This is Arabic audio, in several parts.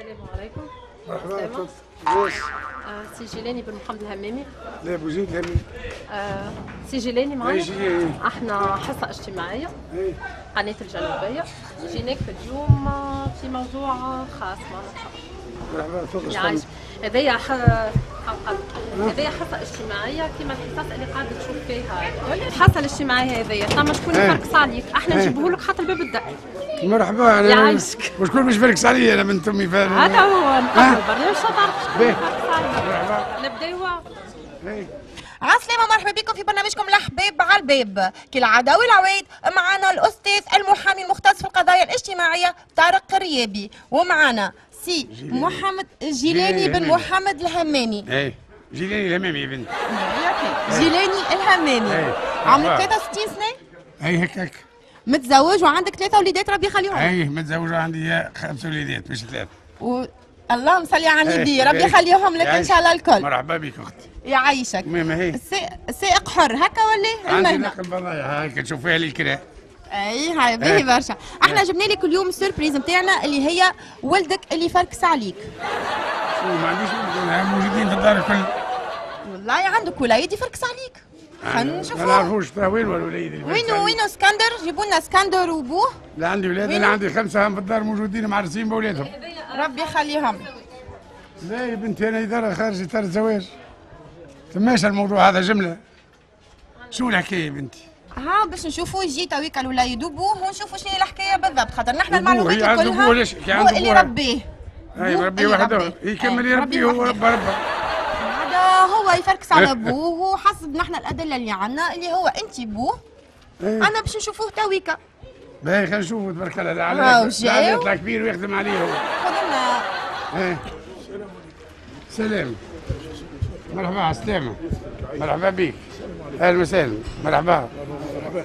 السلام عليكم. مرحبا؟ آه، سي جيلاني بن محمد الهمامي. لا بوزيد لمين آه، سي جيلاني اي معنا شيء إحنا حصة اجتماعية. اي قناة الجنوبية. جيناك اليوم في موضوع خاص يعيش استنى. هذايا هذايا حصة اجتماعية كما الحصص اللي قاعدة تشوف فيها. الكل الحصة الاجتماعية هذايا ثم شكون إيه. يفركس عليك أحنا إيه. نجيبه لك حتى الباب الدق مرحبا أنا يعيشك. وشكون مش فاركس علي أنا من تمي فارغ هذا هو نقدم برنامج شطر باهي. مرحبا نبداو اي عسلامة مرحبا بكم في برنامجكم الأحباب على الباب. كالعادة والعواد معنا الأستاذ المحامي المختص في القضايا الاجتماعية طارق قريابي ومعنا سي محمد جيلاني جيلاني. بن. محمد الهمامي اي جيلاني الهمامي يا بنت. جيلاني الهمامي إيه. عمرك مرحبا. 63 سنة؟ اي هيك هيك متزوج وعندك ثلاثة وليدات ربي يخليهم. اي متزوج عندي خمس وليدات مش ثلاث و... اللهم صل على النبي إيه. ربي إيه. يخليهم لك إن شاء الله الكل. مرحبا بك أختي. يعيشك المهم هي السائق السائق حر هكا ولا عندي المهنة نقل بضايع هيك تشوف فيها لي الكراء أي هاي باهي إيه. برشا. إحنا جبنا لك اليوم ال surprise نتاعنا اللي هي ولدك اللي فركس عليك شو ما عنديش موجودين في الدار الكل. والله عندك وليد يفركس عليك خلينا ما نشوفوا نعرفوش ترى وين الوليد وينو. وينو اسكندر؟ جيبوا لنا اسكندر وبوه. لا عندي ولاد؟ أنا عندي خمسة هم في الدار موجودين معرسين باولادهم ربي يخليهم. لا يا بنتي أنا إدارة خارج اطار الزواج. تماش الموضوع هذا جملة. شو الحكاية يا بنتي؟ ها باش نشوفوا يجي تويك الوليد وبوه ونشوفوا شنو هي الحكاية بالضبط. خاطر نحن المعلومات هي كلها هو اللي. ربيه مربي اللي واحد ربيه. يكمل إيه، يربي هو وحده. ربى هذا هو يفركس على بوه وحسب نحن الأدلة اللي عندنا اللي هو أنت بوه إيه. أنا باش نشوفوه تويكا باهي خلينا نشوفوا تبارك الله. لعل. لعل يطلع كبير ويخدم عليه هو. خذ لنا إيه. سلام. مرحبا على السلامة مرحبا بك أهلا وسهلا. مرحبا.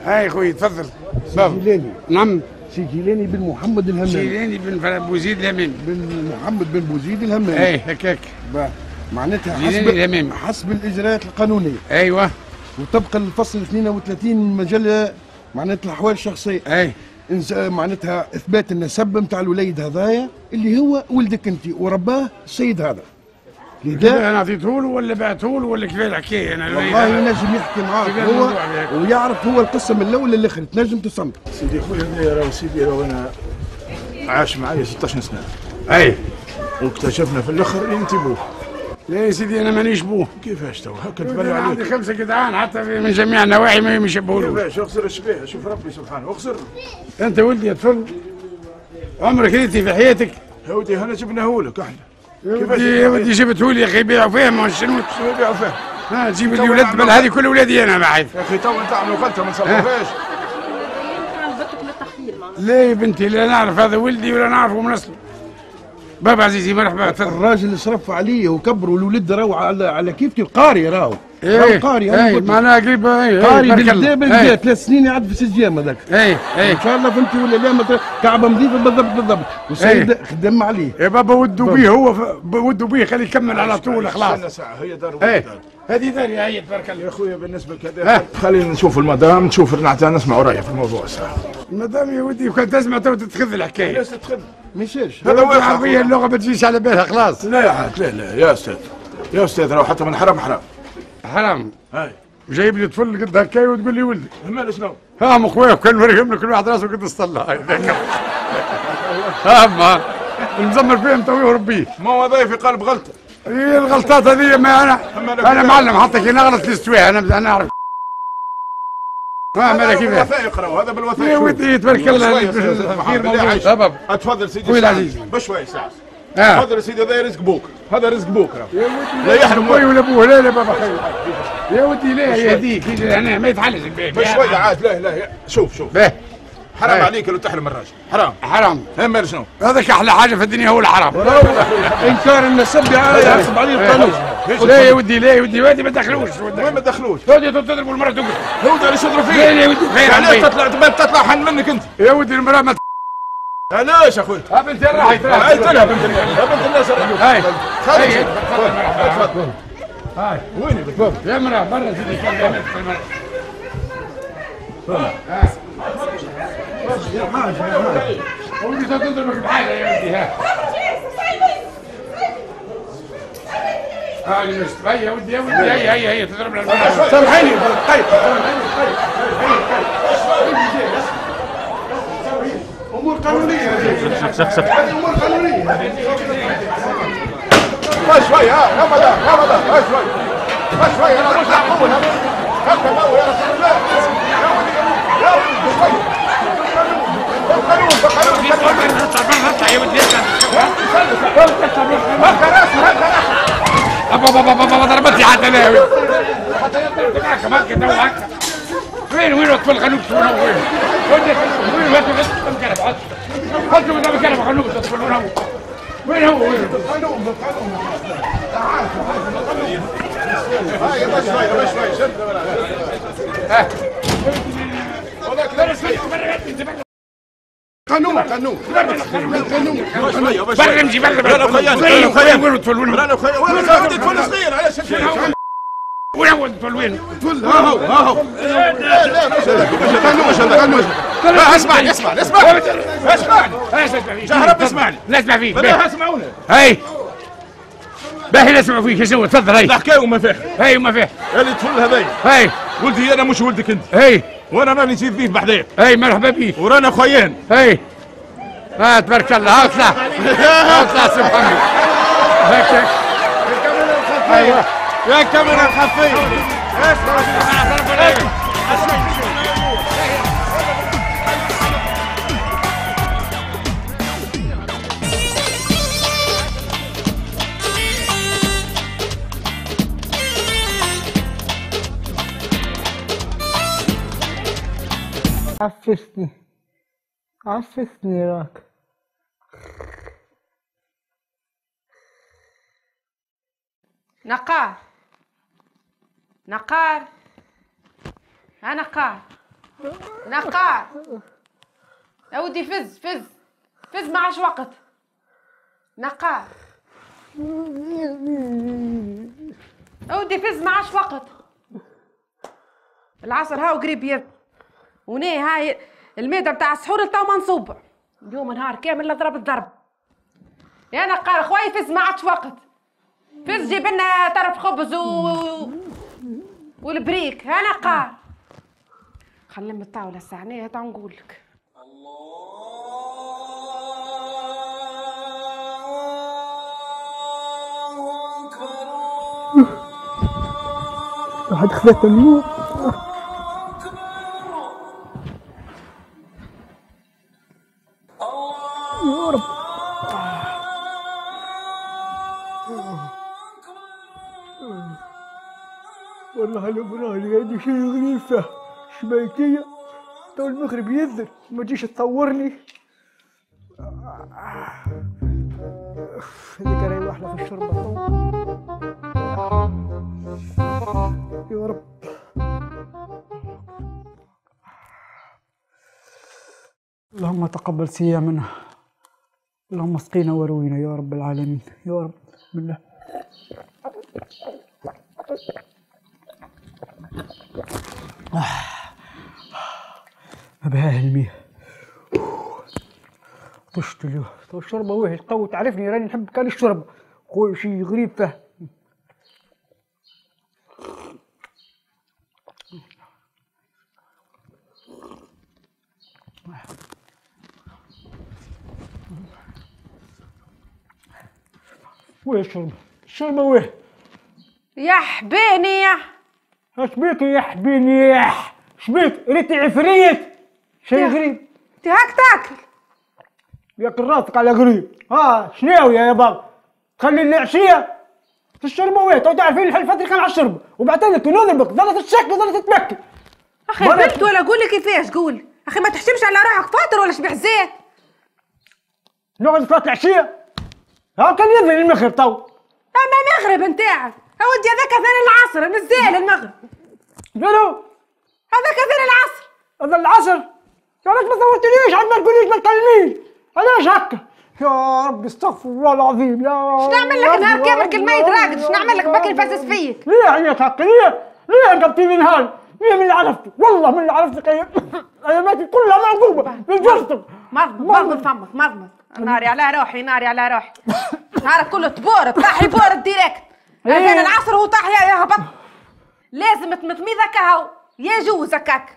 هاي خوي تفضل. بابا جيلاني نعم. سي جيلاني بن محمد الهمامي جيلاني بن بوزيد اليمين بن محمد بن بوزيد الهمامي اي با- معناتها حسب الهمامي. حسب الإجراءات القانونية. أيوه. وطبقا للفصل 32 من مجلة معناتها الاحوال الشخصيه اي معناتها إثبات النسب نتاع الوليد هذايا اللي هو ولدك أنت ورباه السيد هذا. لذا أنا اعطيته له ولا بعته له ولا كيف الحكاية أنا والله ينجم يحكي معاك. هو؟ ويعرف هو القسم من الأول للاخر تنجم تصمت سيدي خويا هذايا راهو سيدي راهو أنا عاش معايا 16 سنة. أي. واكتشفنا في الآخر انت بوه لا يا سيدي أنا مانيش بوه. كيفاش تو؟ هكا تبلع أنا عندي عليك. خمسة جدعان حتى من جميع النواحي ما يشبهولوش. كيفاش؟ اخسر الشبيه. شوف ربي سبحانه. اخسر أنت ولدي يا طفل. عمرك ريتي في حياتك؟ يا ودي هنا جبناه لك أحنا. ودي يا ودي جبته لي أخي بيعوا فيه ما شنو يبيعوا فيه ها تجيب لي ولاد بل هذه كل ولادي أنا معي يا أخي تو انت عملوا غلطه ما معناتها لا يا بنتي؟ لا نعرف هذا ولدي ولا نعرفه من اصله بابا عزيزي مرحبا. الراجل صرف عليه وكبره والولد راهو على على كيف القاري راهو. إيه قاري إيه. معناها قريب إيه قاري الله. بالكدا بالكدا ثلاث سنين يعد في سجيام هذاك. إيه إيه. إن شاء الله فهمتي ولا لا كعبة نظيفه بالضبط بالضبط. والسيد إيه. خدم عليه. يا بابا ودوا بيه هو ودوا بيه خليه يكمل على طول استنى خلاص. ساعة هي دار إيه. هذا. هذه داري هي تبارك يا الله أخويا بالنسبة ها. لكذا خلينا نشوف المدام نشوف نعطيها نسمع رايه في الموضوع ساعة. مادام يا ودي كنت تسمع تو تتخذ الحكاية. تدخل ما يصيرش هذا العربيه أخويا. اللغة ما تجيش على بالها خلاص. لا يا لا لا يا أستاذ. يا أستاذ راهو حتى من حرام حرام. حرام. هاي. جايب لي طفل قد هكايا وتقول لي ولدي. مال شنو؟ ها ام اخويا كان مريم لك كل واحد راسه قد الصلاة ها ما. المزمر فيهم توي وربيه ما هو ضيف في قلب غلطة. هي الغلطات هذه ما أنا أنا معلم حتى كي نغلط نستويها أنا أنا أعرف. ما هذا مالك كيف؟ بالوثائق راهو هذا بالوثائق. يا ودي تبارك الله. سبب. أتفضل سيدي. العزيز. بشوي ساعه آه. تفضل يا سيدي هذا رزق بوك. هذا رزق بوك يا ودي لا يحرم خوي ولا- أبوه لا لا بابا. خير يا ودي لا يهديك يجي هنا ما يتحلش البيت بشوي عاد لا لا يا- شوف شوف. به. حرام إيه. عليك لو تحرم الراجل. حرام. حرام. هم شنو؟ هذاك أحلى حاجة في الدنيا هو الحرام. انكار النسب يحسب عليه القانون لا يا ودي لا يا ودي ودي ما تدخلوش وين ما دخلوش ودي تضرب المرأة تقول. هو ده اللي شدروا لا فيه يا ودي خير علاش عمي. تطلع تطلع حن منك أنت. يا ودي المرأة ما علاش اخويا؟ بنت الراحه يتراحى قلت لها بنت الراحه بنت الناس هاي هاي تفضل هاي وين تفضل يا مراه برا زيد تفضل يا تضربك بحاجه يا ولدي ها هاي مش هيا ودي هيا هيا هيا تضرب لنا سامحيني طيب سامحيني طيب امور قانونيه هذه امور قانونيه شوي ها رمضان رمضان شوي شوي أنا مش مو يا رسول الله يا ولي يا ولي شوي بالقانون بالقانون بالقانون هطلع يا ودي هكا راسي هكا راسي ابا بابا بابا ضربتني حتى أنا حتى ضربت معك هكا تو هكا وين وين وقف القانون وين وين وين وين وين الكنبه حط حطوا قدام الكنبه قانون تدخلون هو وين هو وين هاي بس شوي بس شوي شد هذاك لابس قانون قانون برا امشي برا برا لا خيان وين لا خيان وين وين لا لا خيان وين فلسطين على شكل وين ها هو ها هو. مش مش اسمعني اسمعني اسمعني اسمعني جهرب اسمعني. لا اسمع فيك لا اسمعونا. هاي. باهي لا فيك شو تفضل هاي. لا حكايه وما فيه. هاي وما فيه. اللي تفل هذاي هاي. ولدي أنا مش ولدك أنت. هاي. وأنا ماني نسيب فيه بحذاك هاي مرحبا بيك. ورانا خويان هاي. ها تبارك الله. ها اطلع ها اطلع محمد هيك هيك أيوه. يا كاميرا الخفية؟ عفسني. عفسني راك. نقار نقار. ها نقار. نقار. يا ودي فز فز. فز ما عادش وقت. نقار. يا ودي فز ما عادش وقت. العصر هاو قريب يب وني هاي الميدة بتاع السحور تو منصوبة اليوم نهار كامل اضرب الضرب. يا نقار خويا فز ما عادش وقت. فز جيب لنا طرف خبز و... والبريك أنا قار خلينا الطاوله الساعنيه تا نقول لك. واحد خذت النور شبايكية تو المغرب يذر ما تجيش تصورني هذيك راهي واحدة في الشربة تو. يا رب. اللهم تقبل صيامنا. اللهم اسقينا وروينا يا رب العالمين. يا رب. بسم الله. بها المياه طشت له تو الشوربة وحش تو تعرفني راني نحب كان الشوربة خويا شي غريب فيه. وين الشوربة؟ الشوربة وين؟ يا حبيني يا. اش بيك يا حبيني يا؟ اش بيك ريتي عفريت. شي يا. غريب انت هاك تاكل. ياكل راسك على قريب ها شنو يا بابا تخلي لي عشية. الشربة وين تو تعرفين الحل فتري كان على الشربة وبعدين نضربك ظلت تشك ظلت تبكي أخي بنت ولا قولي كيفاش؟ قول. أخي ما تحشمش على روحك. فاطر ولا شبح زيت نقعد صلاة العشية ها كان يذن المغرب تو. أما مغرب نتاعك يا ودي هذاك ثاني العصر نزال المغرب قالوا هذاك ثاني العصر. هذا العصر؟ يا علاش ما صورتنيش عاد ما تقوليش ما تكلمنيش علاش هكا؟ يا ربي استغفر الله العظيم يا شنو نعمل لك نهار كامل كل ما يتراقد شنو نعمل لك بكري فاسس فيك؟ ليه عيط هكا؟ ليه؟ ليه قبتيني نهار ليه من اللي عرفتك والله من اللي عرفتك اياماتي كلها معقوبه من جرتك. مرض فمك مرض ناري على روحي ناري على روحي. نهارك كله تبور طاحي بور ديريكت. إيه. اذان العصر هو طاح يا هبط. لازم تمطميذك هاو يجوز هكاك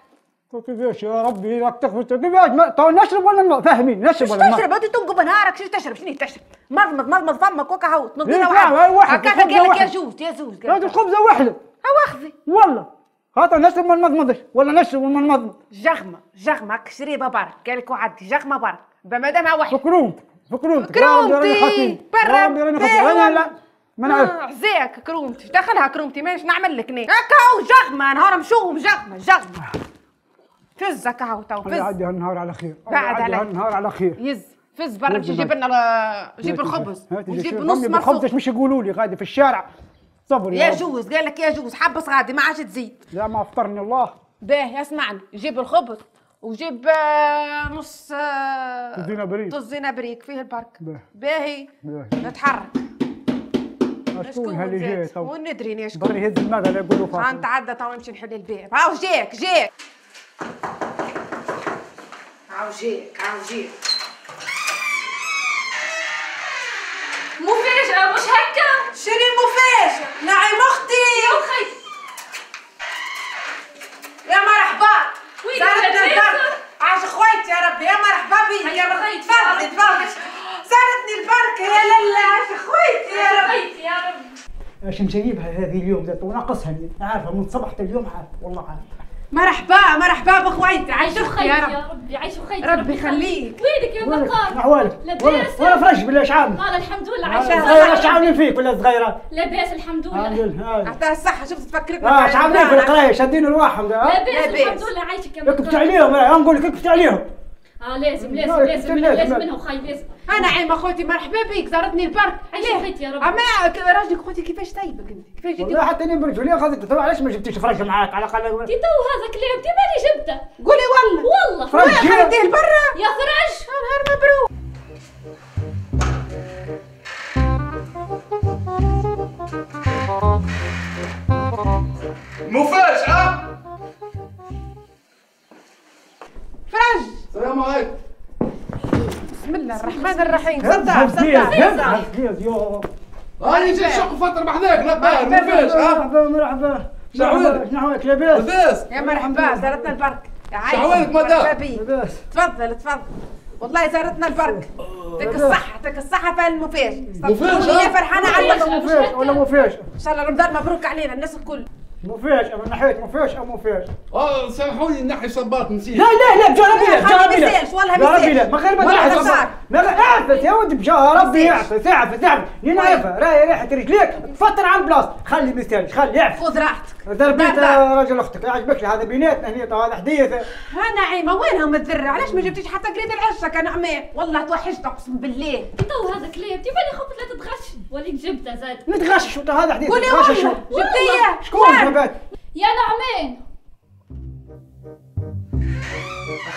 كيفاش يا ربي راك تخفى تو كيفاش ما- تو نشرب ولا ما فاهمين نشرب ولا ما؟ تشرب؟ أنت تنقب نهارك شو تشرب؟ شنو تشرب؟ مضمض مضمض فمك وكا هاو تمضينا ليه؟ واحد. هكاك قال لك. يجوز يجوز هذه قال لك. الخبزة واحدة. هاو أخذي. والله. هذا نشرب ما نمضمضش ولا نشرب وما نمضمض جغمة جغمة هاك شريبه برك. قال لك وعد جغمة برك. بما دامها واحد. فكرومتك فكرومتك كرومتي برا أنا لا. ما نعرف عزاك كرومتي. دخلها كرومتي ماش نعمل لك ني هكا هو جغمة. نهار مشوم جغمة جغمة. فزك هاو تو فز. يعدي هالنهار على خير. بعد عليك. هالنهار على خير. يز فز برا مشي جيب. لنا جيب الخبز. وجيب نص بالخبز مرصوص مش يقولوا لي غادي في الشارع. صبر يا. جوز قال لك يا جوز حبس غادي ما عادش تزيد. لا ما افطرني الله. باهي اسمعني. جيب الخبز وجيب آه، نص آه، تزينة بريك. تزينة بريك فيه البرك. باهي. نتحرك. شكون هاللي جاي تو. وندري ني شكون. بري لا يقولوا فاطمة. نتعدى تو نمشي نحل الباب هاو جاك جاك هاو جاك مفاجأة مش هكا شنو المفاجأة نعيم أختي يا أخي يا مرحبا وين؟ البرك عاش خويتي يا ربي يا مرحبا بيك يا مرحبا خويتي تفضلي يا تفضلي زارتني البركة يا لالا عاش خويتي يا ربي يا رب إيش مجيبها هذه اليوم ذات وناقصها عارفه من صبحة اليوم عارف والله عارف مرحبا مرحبا بخويتي. عايش عيشوا أختي خير يا رب يا ربي عيشوا خير ربي يخليك. وينك يا احوالك ولا لاباس ولا فرش بالله شعاب قال الحمد لله صغيرة عايشة شعابين فيك ولا صغيرة. لاباس الحمد لله. لله. عطاها الصحة شفت تفكرك آه شعابين في القراية شادين الواحد ها لاباس. الحمد لله عايشك يا اكبت بقال عليهم أنا نقول لك اكبت عليهم آه لازم لا، لازم لازم منها لازم. لازم منها وخي لازم. أنا عيم أخوتي مرحبا بيك زارتني البرك. عيشوا ليه؟ خيتي يا رب. أما راجلك أخوتي كيفاش طيبك أنت؟ كيفاش جيتي والله حتى أنا برجولي اخذت تو علاش ما جبتيش فرش معاك؟ على الأقل تي تو هذا كلام تي ماني جبته. قولي والله. والله. فرج. خليتيه لبرا الرحمن الرحيم. هز ليز يو هاني جيت شق فترة بحذاك لا باهي مرحبا. مرحبا مرحبا شعوالك. شعوالك لاباس لاباس يا مرحبا زارتنا البرك. شعوالك مدام. لاباس تفضل تفضل. والله زارتنا البرك. يعطيك الصحة يعطيك الصحة في المفاجأة مفاجأة؟ صدقوني يا فرحانة عليك مفاجأة. إن مفاجأة ولا مفاجأة شاء الله رمضان مبروك علينا الناس الكل. مفاجأة من ناحية مفاجأة مفاجأة آه سامحوني نحي صباط نسيت. لا لا لا بجاه ربي خلي ربي لا والله بجاه ربي. لا ما غير ما. ما اعفت يا ولد بجاه ربي. يعفت يعفت يعفت لين عارفها راهي ريحة رجليك تفطر عن بلاصة خلي ما يستاهلش خلي يعفت خذ راحتك. دربيت. راجل أختك عجبك هذا بيناتنا هنا هذا حديث ها نعيمة وينهم الذرة؟ علاش ما جبتيش حتى قريد العشة كان عمام والله توحشت أقسم بالله. تو هذا كلام تي بالي خفت لا تتغش وليك جبته زاد. نتغش شو؟ هذا حديث قولي والله. شو؟ جبتيه شكون؟ وين؟ جابت يا نعمان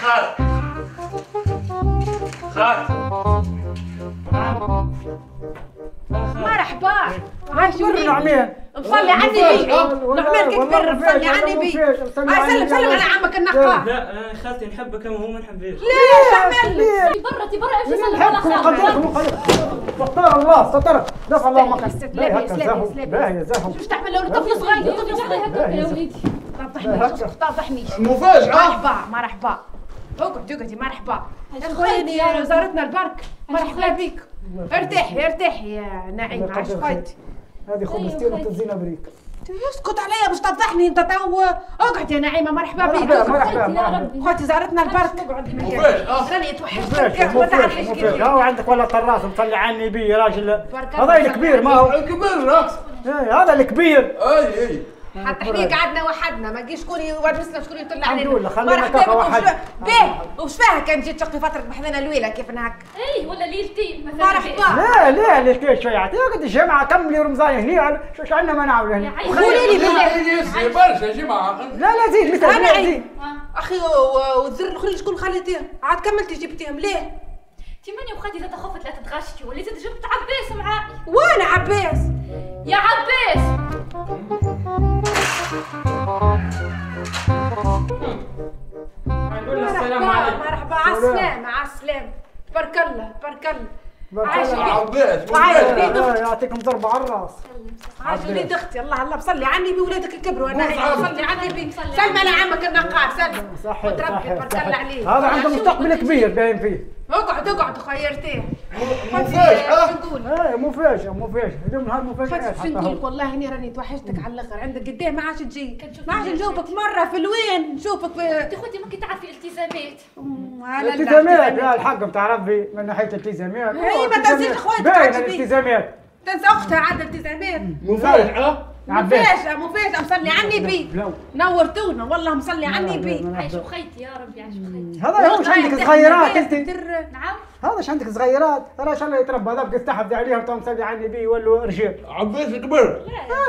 خالد. خالد. مرحبا. عايش كل نعمين مصلي على النبي نعمان كي كبر مصلي على النبي هاي سلم سلم على عمك النقاع لا أنا خالتي نحبك اما هو ما عمل لك؟ تي برا تي برا امشي سلم على وقدركم ستر الله ستر. دفع الله مكان. لابس، لابس، لابس، لابس. باهي زاهم شو تعمل لو طفل صغير طفل صغير. هكا يا وليدي. تفضحنيش تفضحنيش مفاجأة. مرحبا مرحبا. اقعدي اقعدي مرحبا. يا خويني يا زارتنا البرك. مرحبا بك ارتاحي ارتاحي يا نعيمة عاش خويتي هذه خبزتين وتزينة بريك اسكت عليا باش تفضحني انت تو اقعد يا نعيمة مرحبا بك. مرحبا. مرحبا خوتي زارتنا البرك. مفاجأة. راني توحشت ما تعرفش كيف مفاجأة. هو عندك ولا طراس مصلي على النبي يا راجل هذا الكبير ما هو؟ الكبير راس إيه، هذا الكبير. أي أي. حتى إحنا قعدنا وحدنا ما تجيش شكون يورثنا شكون يطلع الحمد علينا. لله، خلينا. واحد. شو- باهي وش فيها كان جيت تشقي فترة بحذنا الويلة كيف هكا اي ولا ليلتين مثلا مرحبا لا لا ليش ليش شوية. قد الجمعة كملي رمضان هنا شو عندنا ما نعمل يا هنا عيني قولي لي بالله. برشا جماعة لا لا زيد مثل أنا زيد أخي و- والزر الاخرين شكون خليتيهم عاد كملتي جبتيهم ليه؟ تي ماني وخاتي زاد خفت لا تتغشي وليت جبت عباس معاي. وأنا عباس. يا عباس. نقول له السلام مرحبا. عليكم. مرحبا. على السلامة على السلامة. تبارك الله تبارك الله. عايش يعطيكم ضربة على الراس. عايش وليد أختي الله الله. بصلي على النبي ولادك كبروا أنا بصلي على النبي سلمى لعمك النقار. سلمى. صحيح وتربي صحيح تبارك. الله عليك. هذا عنده مستقبل كبير باين فيه. اقعد اقعد خيرتيه مفاجأة. نقول إيه مفاجأة مفاجأة اليوم هاي مفاجأة شو نقول لك والله اني راني توحشتك على الأخر. عندك قد إيه ما عادش تجي؟ ما عادش نشوفك مرة. في الوين؟ نشوفك في أنت خوتي ممكن تعرفي التزامات. الالتزامات لا الحق بتاع ربي من ناحية الالتزامات إيه، ما تنسيش إخواتك باين. الالتزامات تنسى أختها عاد التزامات. مفاجأة. مفاجأة مفاجأة. مصلي على النبي. نورتونا والله مصلي على النبي عايش وخيتي يا ربي عايش وخيتي. هذا هو عندك صغيرات أنت؟ نعم. هذا عندك صغيرات؟ ترى شاء الله يتربى هذاك يستحفظ عليهم تو مصلي على النبي يولوا رجال. عباس كبر.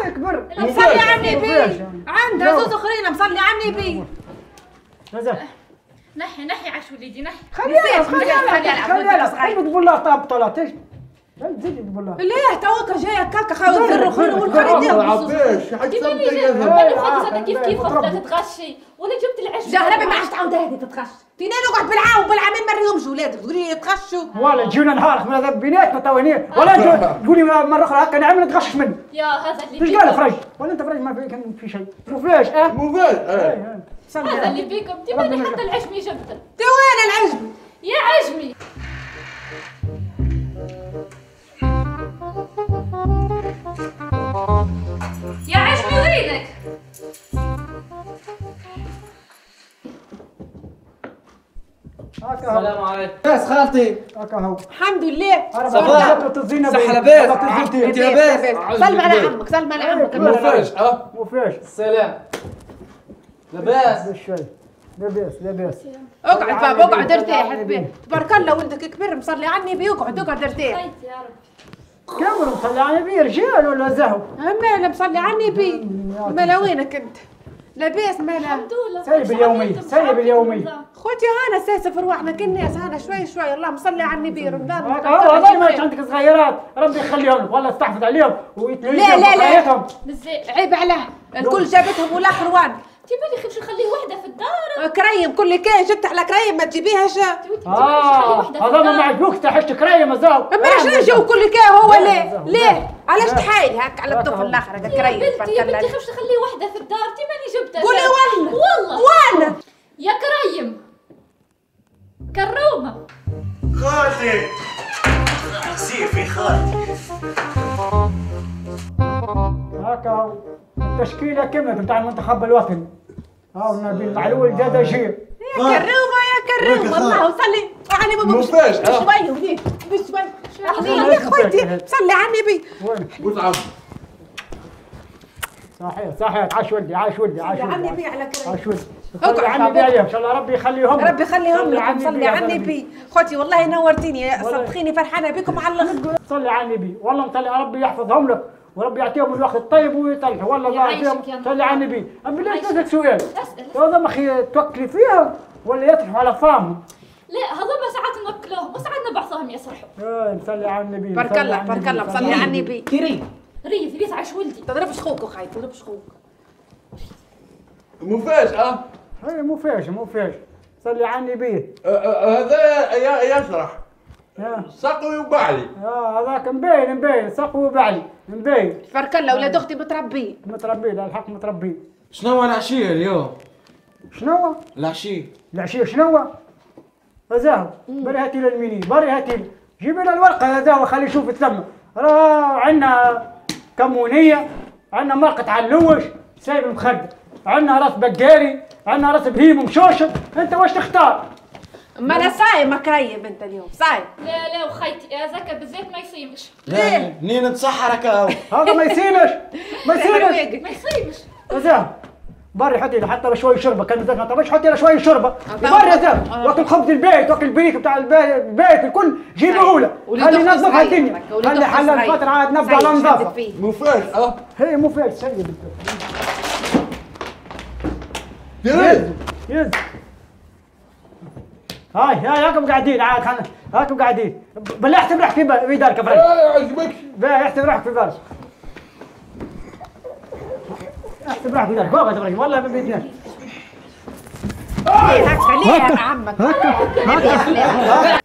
آه كبر مصلي على النبي. عندها. زوز أخرين مصلي على النبي نحي نحي عاش وليدي نحي. خليها خليها، خليها. خليها، خليها. خليها تقول لها طاب طلعت إيش؟ زيد تقول لها ليه توك جاي كاكا خاوي خير جرب، والخريطة جبت يا ماني آه، خوتي زاد كيف كيف تربي. تتغشي؟ ولا جبت العشب جهربي ما عادش تعاود هذه تتغش تنين نقعد بالعام وبالعامين ما نريهمش ولادك تقولي يتغشوا ولا تجينا نهارك من هذا بيناتنا تو هنا ولا تقولي مرة أخرى هكا نعمل نتغشش منه يا هذا اللي إيش قال فرج ولا أنت فرج ما في كان في شيء. شوفيش آه مفاجأة هذا اللي بيكم. ماني حتى العشمي جبته تي وين العجب السلام عليكم. بس خالتي. هكا هو الحمد لله. صباح. صح لاباس. أنت لاباس. سلمى على عمك سلمى على عمك مفاجأة وفيش السلام. لاباس. بالشوي لاباس. لاباس. اقعد بابا اقعد ارتاح. تبارك الله ولدك كبر مصلي على النبي. اقعد اقعد ارتاح. خيتي يا ربي. كامل مصلي على النبي؟ رجال ولا زهو؟ مالا مصلي على النبي. مالا وينك انت؟ لاباس مالا. الحمد لله. سيب اليومي، سيب اليومي. خوتي هانا ساسة في رواحنا كالناس هانا شوي شوي. الله مصلي على النبي رمضان هكا هو هذول ما عندك صغيرات ربي يخليهم لك ولا استحفظ عليهم ويتلهيهم لا، لا، لا. عيب عليه الكل جابتهم ولا خروان انت مالي خفش نخليه وحدة في الدار؟ كريم كل كان جبت على كريم ما تجيبيهاش آه هذا ما معجبوك تحش كريم زاو ما علاش نجيو كل كان هو ليه؟ لا. ليه علاش لا. تحايل هك على الطفل الآخر؟ هكا يا كريم بنتي بنتي. خفش نخليه وحدة في الدار؟ انت ماني جبته قولي والله والله. وأنا يا كريم. كرومه خالتي. سيفي خالتي. هكا. هو. التشكيلة كامله بتاع المنتخب الوطني. ها نبيل معلول جير يا كرومه يا كرومه الله وصلي على النبي مفاجأة. بشوي وليد بشوي الله يا يخليك. صلي على النبي وين؟ صحيح صحيح. عاش ولدي عاش ولدي عاش ولدي النبي على كريم. عاش ولدي. اقعد عليهم إن شاء الله ربي يخليهم لك. ربي يخليهم صلي لكم صلي على. النبي خوتي والله نورتيني. صدقيني فرحانة بكم على الآخر صلي على النبي والله على ربي يحفظهم لك وربي يعطيهم الوقت الطيب ويطلعوا والله الله يعطيهم صلي على النبي أما ليش. نسألك سؤال أسأل هذا ما أخي توكلي فيهم ولا يطرحوا على فمهم لا هذوما ساعات نوكلوهم وساعات نبعثوهم يصرحوا آه، نصلي على النبي بارك نصلي الله بارك الله نصلي صلي على النبي كريم. ريث ريث عاش ولدي. تضربش خوك وخاي تضربش خوك مفاجأة. هي مو فيش مو فيش. صلي على النبي. أ- أ- هذا ي- يشرح سقوي وبعلي. آه، هذاك مبين مبين. سقو بعلي مبين. تبارك الله ولاد أختي متربين متربين الحق متربين شنو العشية اليوم؟ شنو العشية. العشية شنو هذا بري هاتي لي الميني بري هاتي جيب لنا الورقة هذا خلي يشوف الثم راه عندنا كمونية عندنا مرقة علوش سايب المخدة عندنا راس بقاري. عندنا رأس بهيم ومشوشط أنت واش تختار؟ ما أنا صايم كريم أنت اليوم. صايم. لا لا وخيتي. يا زكا بالزيت ما يصيمش لا منين نتسحرك هذا ما يسيمش ما يسيمش ما يصيمش زين بري حطي له حتى شوي شربة. كان زين طب إيش حطي له شوي شربة. بري زين وأكل خبز البيت وأكل البيك بتاع البي- البيت الكل. جيبه له وليد خلي نظف الدنيا خلي حل. الفترة عاد نبدا على نظافة. فيه. مفاجأة هي مو فيها سيد. تريد يز هاي هاي هاكم قاعدين. عاد خلنا هاكم قاعدين. بالله احسب روحك في في دارك يا فريد. لا يعجبك بالله احسب روحك في دارك. احسب روحك في دارك. والله ما بيدنا هكا ليه يا عمك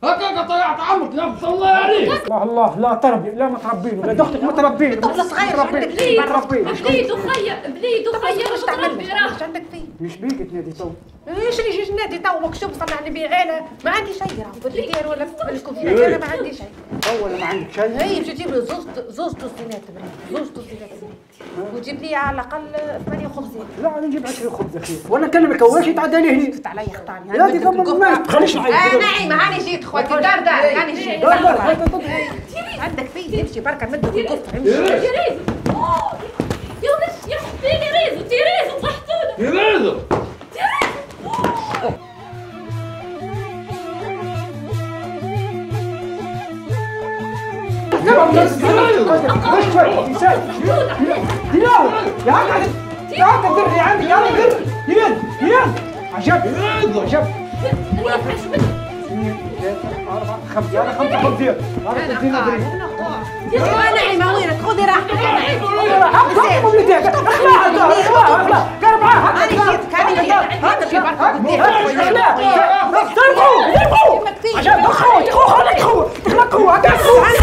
هكا طلعت عمك نفس الله عليك. الله الله لا تربي لا متربين ولا أختك متربين. طفل صغير عندك بليد. وخير بليد وخير تعمل وتضرب مش براه عندك فيه. إيش بيك تنادي تو. إيش اللي يجي نادي تو؟ مكشوف صنع لي بيه أنا ما عندي شيء راهو في الدير ولا في الكمبيوتر أنا ما عندي شيء. اول ما عندك شيء. هي باش تجيب زوز زوز توستينات زوز توستينات وتجيب لي على الأقل 58 لا أنا نجيب 20 خبز أخي. ولا كلمك واش يتعدى لي هني فت علي اختارني يا دي كم ما تخليش معي. آه نعيمه هاني جيت خواتي. دار دار هاني جيت. دار دار. عندك فيه تمشي بركة في امشي تيريزو يا ولد يا حبيبي ريزو تيريزو صحتونا يريدوا مش شوي يسال دينار يا عم يا عم تقدر يا عم يا عم تقدر يد يد عجب عجب خمسة يلا خمسة هذا خبزين أدري يا نعيمه وينك خذي راحتك يا نعيمه اخلع مملتك اخلع اخلع اخلع قرب معاه هاني جيت هاني جيت عندك في بركه عشان تخو تخو تخو تخلقوا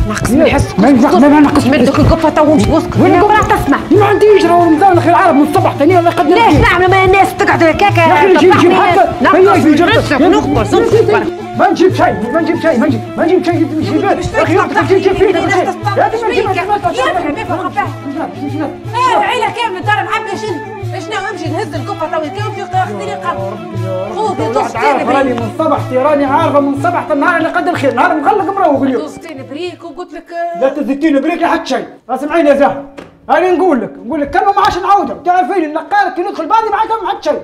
ناقص من حسك ما ينفع ما ناقص مدك القفه تو ومشي واسكت وين ولا تسمع ما عنديش راهو مزال أخي العرب من الصبح ثاني الله يقدر ليش نعمل ما الناس تقعد هكاك يا أخي نجيب نجيب حتى نقص ونخبص ونخبص ما نجيب شيء ما نجيب شيء ما نجيب ما نجيب شيء نجيب يا أخي لا تجيب جيب فيك يا أخي ما نجيب عيلة كاملة ترى معبي شنو شنو امشي نهز القفة تو قبل؟ خذي عارف راني دوستين من صبح راني عارفه من صبح النهار اللي قد الخير نهار مغلق مروق اليوم دوستين بريك وقلت لك؟ لا تزتيني بريك لا حتى شيء. اسمعيني يا زهر أنا نقول لك نقول لك كلمة ما عادش نعاودها. تعرفين النقالك كي ندخل بعدي ما عاد ما حتى شيء.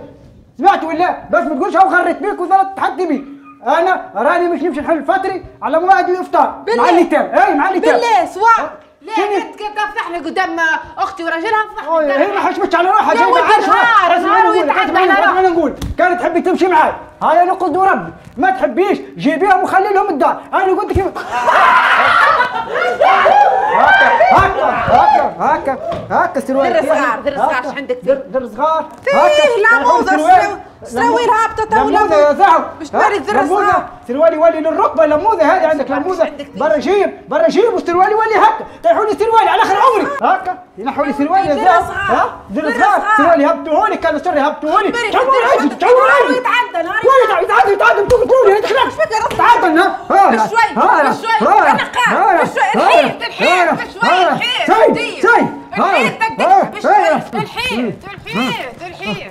سمعت ولا؟ بس ما تقولش هو غريت بيك وظلت تحدي بي. أنا راني مش نمشي نحل فتري على موعد الإفطار. مع اللي تام إي مع اللي تام بالله سواء. لا شنو؟ كنت تفضحني قدام أختي وراجلها أوه، تفضحني هي ما حشمتش على روحها يا جاي ولد معاش نهار، اسمعي نهار نقول على نقول- كانت تحبي تمشي معاي. هاي نقصد وربي ما تحبيش جيبيهم وخلي لهم الدار. أنا قلت لك هكا هكا هكا هكا سروال. در صغار، در صغار، إيش عندك؟ در صغار فيه لاموذة، سرو- سوي رابطة تو لموذه يا زهر مش سروالي ولي للركبة لموذه هذه؟ عندك لموذه برا جيب برا جيب وسروالي ولي هكا طيحوا لي سروالي على آخر عمري. آه. هكا؟ ينحوا لي سروالي آه، يا زهر آه. ها؟ زر صغار سروالي هبطوهولي كان سري هبطوهولي تعوروا عندي تعوروا عندي يتعدل ولا يتعدل يتعدل أنتوا بتقولوا انت خلاص تعدل ها؟ ها؟ بشوي بشوي أنا قاعد بشوي الحين الحين بشوي الحين الحين الحين الحين الحين